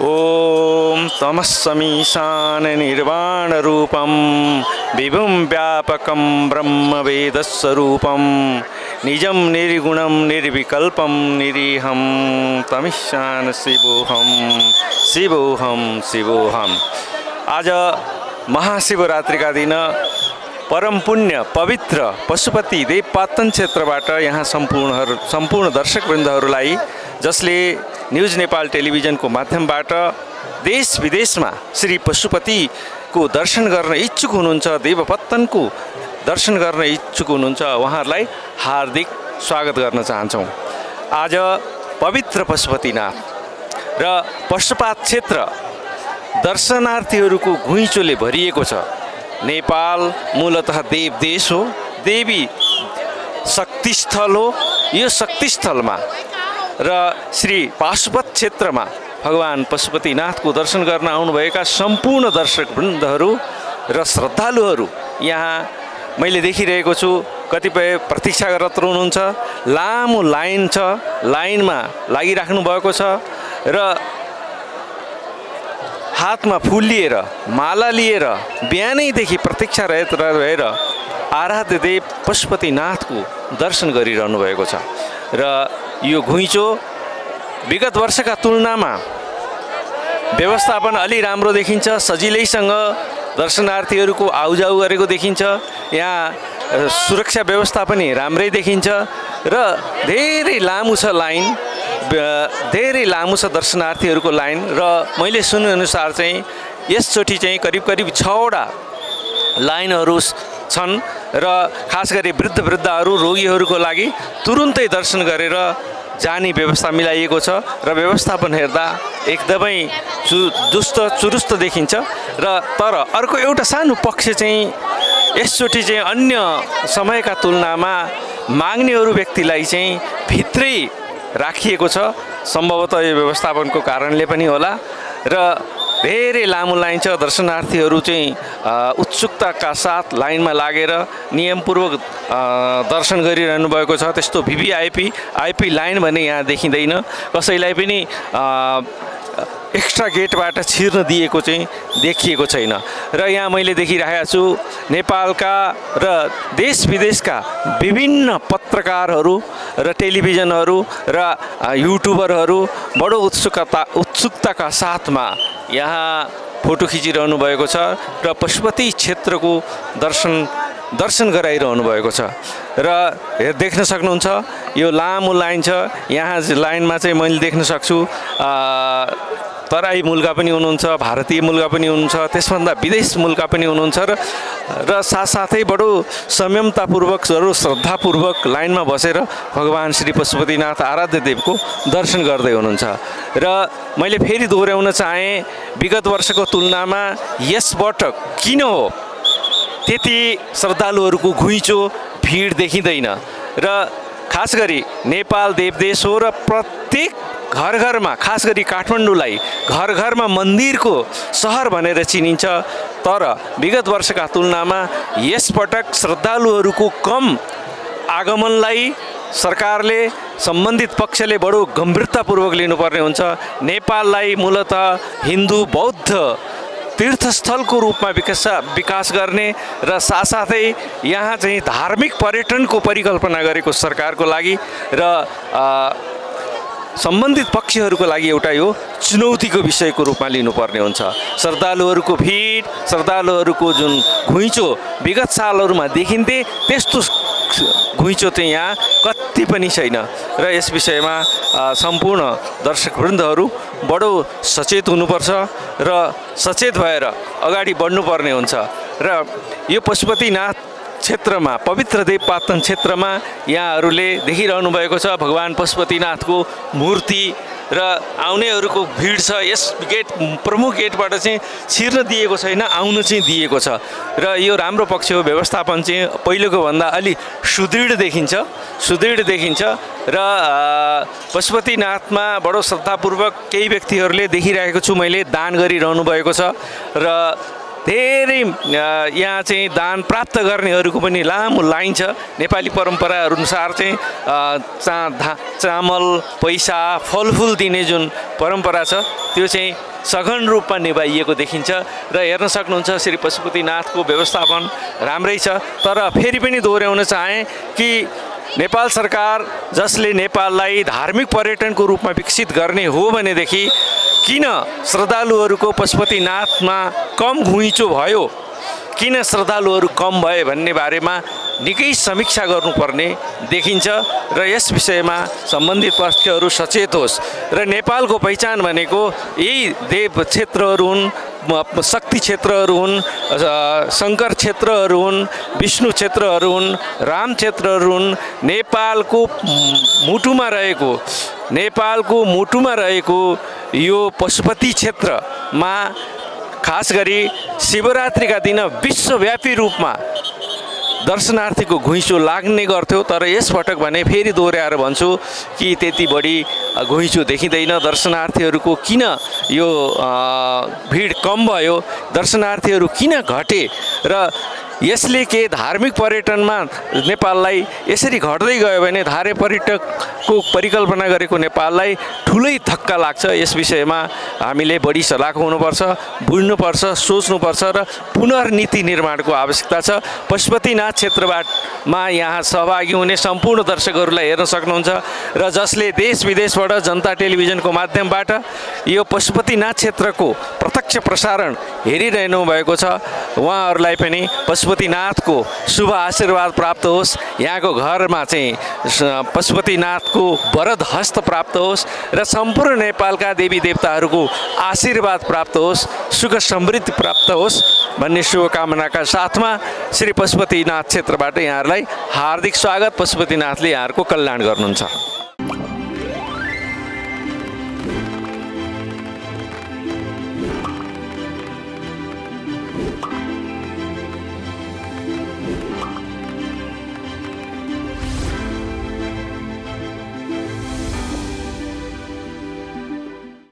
ॐ तमस्समीशाननिर्वाणरूपं विभुं व्यापकं ब्रह्मवेदस्वरूपं निजं निर्गुणं निर्विकल्पं निरीहं तमिशान शिवोहं शिवोहं शिवोहम आज महाशिवरात्रिका दिन परम पुण्य पवित्र पशुपति देवपातन क्षेत्रबाट यहाँ सम्पूर्ण सम्पूर्ण दर्शकवृन्दहरूलाई जसले न्युज नेपाल टेलिभिजनको माध्यमबाट देश विदेशमा श्री पशुपतिको दर्शन गर्न इच्छुक हुनुहुन्छ देवपत्तनको दर्शन गर्न इच्छुक हुनुहुन्छ उहाँहरूलाई हार्दिक स्वागत गर्न चाहन्छौँ। आज पवित्र पशुपतिनाथ र पशुपात क्षेत्र दर्शनार्थीहरूको घुइँचोले भरिएको छ। नेपाल मूलत देव देश हो देवी शक्तिस्थल हो। यो शक्तिस्थलमा र श्री पाशुपत क्षेत्रमा भगवान् पशुपतिनाथको दर्शन गर्न आउनुभएका सम्पूर्ण दर्शक वृन्दहरू र श्रद्धालुहरू यहाँ मैले देखिरहेको छु। कतिपय प्रतीक्षारत हुनुहुन्छ लामो लाइन छ। लाइनमा लागिराख्नु भएको छ र हातमा फुल लिएर माला लिएर बिहानैदेखि प्रतीक्षा रहित रहेर आराध्य देव पशुपतिनाथको दर्शन गरिरहनु भएको छ। र यो घुइँचो विगत वर्षका तुलनामा व्यवस्थापन अलि राम्रो देखिन्छ सजिलैसँग दर्शनार्थीहरूको आउजाउ गरेको देखिन्छ यहाँ सुरक्षा व्यवस्था पनि राम्रै देखिन्छ र धेरै लामो छ लाइन धेरै लामो छ दर्शनार्थीहरूको लाइन र मैले सुनेअनुसार चाहिँ यसचोटि चाहिँ करिब करिब छवटा लाइनहरू छन् र खास गरी वृद्ध वृद्धहरू रोगीहरूको लागि तुरुन्तै दर्शन गरेर जाने व्यवस्था मिलाइएको छ र व्यवस्थापन हेर्दा एकदमै चु दुस्त चुरुस्त देखिन्छ र तर अर्को एउटा सानो पक्ष चाहिँ यसचोटि चाहिँ अन्य समयका तुलनामा माग्नेहरू व्यक्तिलाई चाहिँ भित्रै राखिएको छ। सम्भवतः यो व्यवस्थापनको कारणले पनि होला र धेरै लामो लाइन छ। दर्शनार्थीहरू चाहिँ उत्सुकताका साथ लाइनमा लागेर नियमपूर्वक दर्शन गरिरहनु भएको छ। त्यस्तो भिभिआइपी आइपी लाइन भने यहाँ देखिँदैन। कसैलाई पनि एक्स्ट्रा गेटबाट छिर्न दिएको चाहिँ देखिएको छैन। र यहाँ मैले देखिरहेको छु नेपालका र देश विदेशका विभिन्न पत्रकारहरू र टेलिभिजनहरू र युट्युबरहरू बडो उत्सुकता उत्सुकताका साथमा यहाँ फोटो खिचिरहनु भएको छ र पशुपति क्षेत्रको दर्शन दर्शन गराइरहनु भएको छ। र देख्न सक्नुहुन्छ यो लामो लाइन छ। यहाँ लाइनमा चाहिँ मैले देख्न सक्छु तराई मुलका पनि हुनुहुन्छ भारतीय मुलका पनि हुनुहुन्छ त्यसभन्दा विदेश मुलका पनि हुनुहुन्छ र र साथसाथै बडो संयमतापूर्वक र श्रद्धापूर्वक लाइनमा बसेर भगवान् श्री पशुपतिनाथ आराध्य देवको दर्शन गर्दै हुनुहुन्छ। र मैले फेरि दोहोऱ्याउन चाहेँ विगत वर्षको तुलनामा यसबाट किन हो? त्यति श्रद्धालुहरूको घुइँचो भिड देखिँदैन। र खास गरी नेपाल देवदेश र प्रत्येक घर घरमा खास गरी काठमाडौँलाई घर घरमा मन्दिरको सहर भनेर चिनिन्छ। तर विगत वर्षका तुलनामा यसपटक श्रद्धालुहरूको कम आगमनलाई सरकारले सम्बन्धित पक्षले बडो गम्भीरतापूर्वक लिनुपर्ने हुन्छ। नेपाललाई मूलत हिन्दू बौद्ध तीर्थस्थलको रूपमा विकास विकास गर्ने र साथसाथै यहाँ चाहिँ धार्मिक पर्यटनको परिकल्पना गरेको सरकारको लागि र सम्बन्धित पक्षहरूको लागि एउटा यो चुनौतीको विषयको रूपमा लिनुपर्ने हुन्छ। श्रद्धालुहरूको भिड श्रद्धालुहरूको जुन घुइँचो विगत सालहरूमा देखिन्थे त्यस्तो घुइँचो चाहिँ यहाँ कति पनि छैन। र यस विषयमा सम्पूर्ण दर्शकवृन्दहरू बडो सचेत हुनुपर्छ र सचेत भएर अगाडि बढ्नुपर्ने हुन्छ। र यो पशुपतिनाथ क्षेत्रमा पवित्र देवपातन क्षेत्रमा यहाँहरूले देखिरहनु भएको छ भगवान् पशुपतिनाथको मूर्ति र आउनेहरूको भिड छ यस गेट प्रमुख गेटबाट चाहिँ छिर्न दिएको छैन आउनु चाहिँ दिएको छ। र यो राम्रो पक्ष हो व्यवस्थापन चाहिँ पहिलेको भन्दा अलि सुदृढ देखिन्छ सुदृढ देखिन्छ। र पशुपतिनाथमा बडो श्रद्धापूर्वक केही व्यक्तिहरूले देखिरहेको छु मैले दान गरिरहनु भएको छ। र धेरै यहाँ चाहिँ दान प्राप्त गर्नेहरूको पनि लामो लाइन छ। नेपाली परम्पराहरू अनुसार चाहिँ चा धा चामल पैसा फलफुल दिने जुन परम्परा छ त्यो चाहिँ सघन रूपमा निभाइएको देखिन्छ। र हेर्न सक्नुहुन्छ श्री पशुपतिनाथको व्यवस्थापन राम्रै छ तर फेरि पनि दोहोऱ्याउन चाहेँ कि नेपाल सरकार जसले नेपाललाई धार्मिक पर्यटनको रूपमा विकसित गर्ने हो भनेदेखि किन श्रद्धालुहरूको पशुपतिनाथमा कम घुइँचो भयो? किन श्रद्धालुहरू कम भए भन्ने बारेमा निकै समीक्षा गर्नुपर्ने देखिन्छ र यस विषयमा सम्बन्धित पक्षहरू सचेत होस्। र नेपालको पहिचान भनेको यही देव क्षेत्रहरू हुन् शक्ति क्षेत्रहरू हुन् शङ्कर क्षेत्रहरू हुन् विष्णु क्षेत्रहरू हुन् राम क्षेत्रहरू हुन् नेपालको मुटुमा रहेको नेपालको मुटुमा रहेको यो पशुपति क्षेत्रमा खास गरी शिवरात्रिका दिन विश्वव्यापी रूपमा दर्शनार्थीको घुइँचो लाग्ने गर्थ्यो। तर यसपटक भने फेरि दोहोऱ्याएर भन्छु कि त्यति बढी घुइँचो देखिँदैन। दर्शनार्थीहरूको किन यो भिड कम भयो? दर्शनार्थीहरू किन घटे? र यसले के धार्मिक पर्यटनमा नेपाललाई यसरी घट्दै गयो भने धार्य पर्यटकको परिकल्पना गरेको नेपाललाई ठुलै धक्का लाग्छ। यस विषयमा हामीले बढी सलाएको हुनुपर्छ बुझ्नुपर्छ सोच्नुपर्छ र पुनर्नीति निर्माणको आवश्यकता छ। पशुपतिनाथ क्षेत्रबाटमा यहाँ सहभागी हुने सम्पूर्ण दर्शकहरूलाई हेर्न सक्नुहुन्छ र जसले देश विदेशबाट जनता टेलिभिजनको माध्यमबाट यो पशुपतिनाथ क्षेत्रको प्रत्यक्ष प्रसारण हेरिरहनु भएको छ। उहाँहरूलाई पनि पशुपतिनाथको शुभ आशीर्वाद प्राप्त होस्। यहाँको घरमा चाहिँ पशुपतिनाथको वरद हस्त प्राप्त होस् र सम्पूर्ण नेपालका देवी देवताहरूको आशीर्वाद प्राप्त होस् सुख समृद्धि प्राप्त होस् भन्ने शुभकामनाका साथमा श्री पशुपतिनाथ क्षेत्रबाट यहाँहरूलाई हार्दिक स्वागत। पशुपतिनाथले यहाँहरूको कल्याण गर्नुहुन्छ।